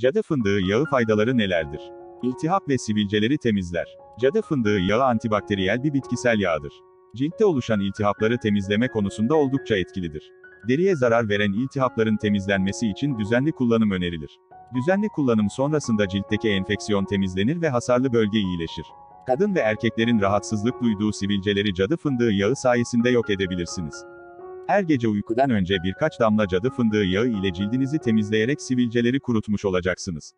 Cadı fındığı yağı faydaları nelerdir? İltihap ve sivilceleri temizler. Cadı fındığı yağı antibakteriyel bir bitkisel yağdır. Ciltte oluşan iltihapları temizleme konusunda oldukça etkilidir. Deriye zarar veren iltihapların temizlenmesi için düzenli kullanım önerilir. Düzenli kullanım sonrasında ciltteki enfeksiyon temizlenir ve hasarlı bölge iyileşir. Kadın ve erkeklerin rahatsızlık duyduğu sivilceleri cadı fındığı yağı sayesinde yok edebilirsiniz. Her gece uykudan önce birkaç damla cadı fındığı yağı ile cildinizi temizleyerek sivilceleri kurutmuş olacaksınız.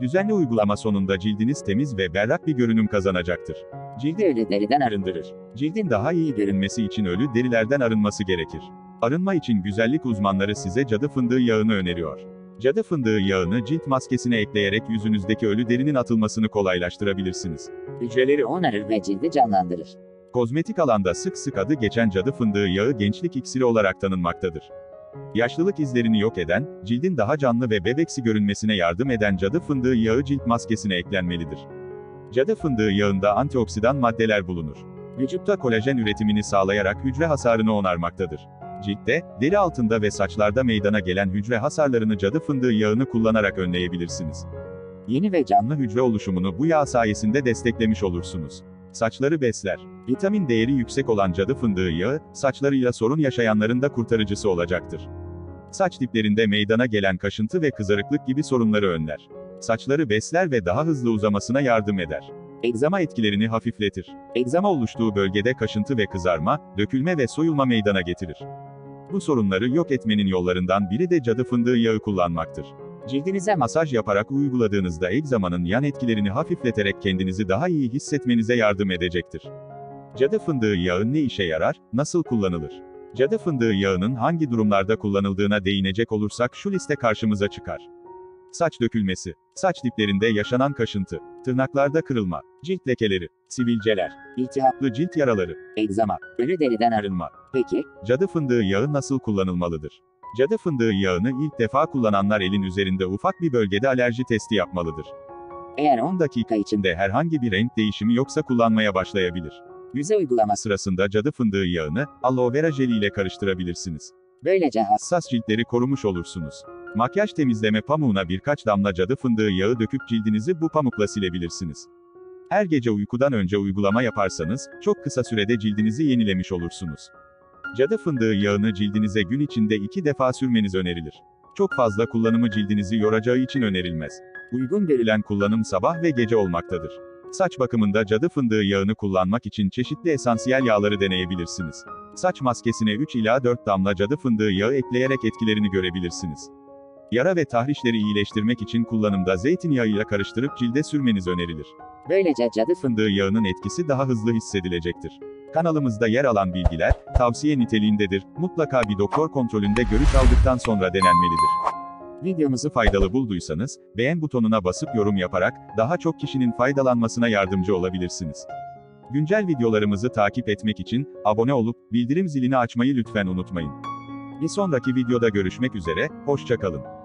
Düzenli uygulama sonunda cildiniz temiz ve berrak bir görünüm kazanacaktır. Cildi ölü deriden arındırır. Cildin daha iyi görünmesi için ölü derilerden arınması gerekir. Arınma için güzellik uzmanları size cadı fındığı yağını öneriyor. Cadı fındığı yağını cilt maskesine ekleyerek yüzünüzdeki ölü derinin atılmasını kolaylaştırabilirsiniz. Hücreleri onarır ve cildi canlandırır. Kozmetik alanda sık sık adı geçen cadı fındığı yağı gençlik iksiri olarak tanınmaktadır. Yaşlılık izlerini yok eden, cildin daha canlı ve bebeksi görünmesine yardım eden cadı fındığı yağı cilt maskesine eklenmelidir. Cadı fındığı yağında antioksidan maddeler bulunur. Vücutta kolajen üretimini sağlayarak hücre hasarını onarmaktadır. Ciltte, deri altında ve saçlarda meydana gelen hücre hasarlarını cadı fındığı yağını kullanarak önleyebilirsiniz. Yeni ve canlı hücre oluşumunu bu yağ sayesinde desteklemiş olursunuz. Saçları besler. Vitamin değeri yüksek olan cadı fındığı yağı, saçlarıyla sorun yaşayanların da kurtarıcısı olacaktır. Saç diplerinde meydana gelen kaşıntı ve kızarıklık gibi sorunları önler. Saçları besler ve daha hızlı uzamasına yardım eder. Egzama etkilerini hafifletir. Egzama oluştuğu bölgede kaşıntı ve kızarma, dökülme ve soyulma meydana getirir. Bu sorunları yok etmenin yollarından biri de cadı fındığı yağı kullanmaktır. Cildinize masaj yaparak uyguladığınızda egzamanın yan etkilerini hafifleterek kendinizi daha iyi hissetmenize yardım edecektir. Cadı fındığı yağı ne işe yarar, nasıl kullanılır? Cadı fındığı yağının hangi durumlarda kullanıldığına değinecek olursak şu liste karşımıza çıkar. Saç dökülmesi, saç diplerinde yaşanan kaşıntı, tırnaklarda kırılma, cilt lekeleri, sivilceler, iltihaplı cilt yaraları, Egzama, ölü deriden arınma. Peki, Cadı fındığı yağı nasıl kullanılmalıdır? Cadı fındığı yağını ilk defa kullananlar elin üzerinde ufak bir bölgede alerji testi yapmalıdır. eğer 10 10 dakika içinde herhangi bir renk değişimi yoksa kullanmaya başlayabilir. yüze uygulaması, Sırasında cadı fındığı yağını aloe vera jeli ile karıştırabilirsiniz. böylece has, Hassas ciltleri korumuş olursunuz. Makyaj temizleme pamuğuna birkaç damla cadı fındığı yağı döküp cildinizi bu pamukla silebilirsiniz. Her gece uykudan önce uygulama yaparsanız, çok kısa sürede cildinizi yenilemiş olursunuz. Cadı fındığı yağını cildinize gün içinde iki defa sürmeniz önerilir. Çok fazla kullanımı cildinizi yoracağı için önerilmez. Uygun görülen kullanım sabah ve gece olmaktadır. Saç bakımında cadı fındığı yağını kullanmak için çeşitli esansiyel yağları deneyebilirsiniz. Saç maskesine 3 ila 4 damla cadı fındığı yağı ekleyerek etkilerini görebilirsiniz. Yara ve tahrişleri iyileştirmek için kullanımda zeytinyağıyla karıştırıp cilde sürmeniz önerilir. böylece cadı fındığı, yağının etkisi daha hızlı hissedilecektir. Kanalımızda yer alan bilgiler, tavsiye niteliğindedir, mutlaka bir doktor kontrolünde görüş aldıktan sonra denenmelidir. Videomuzu faydalı bulduysanız, beğen butonuna basıp yorum yaparak, daha çok kişinin faydalanmasına yardımcı olabilirsiniz. Güncel videolarımızı takip etmek için, abone olup, bildirim zilini açmayı lütfen unutmayın. Bir sonraki videoda görüşmek üzere, hoşçakalın.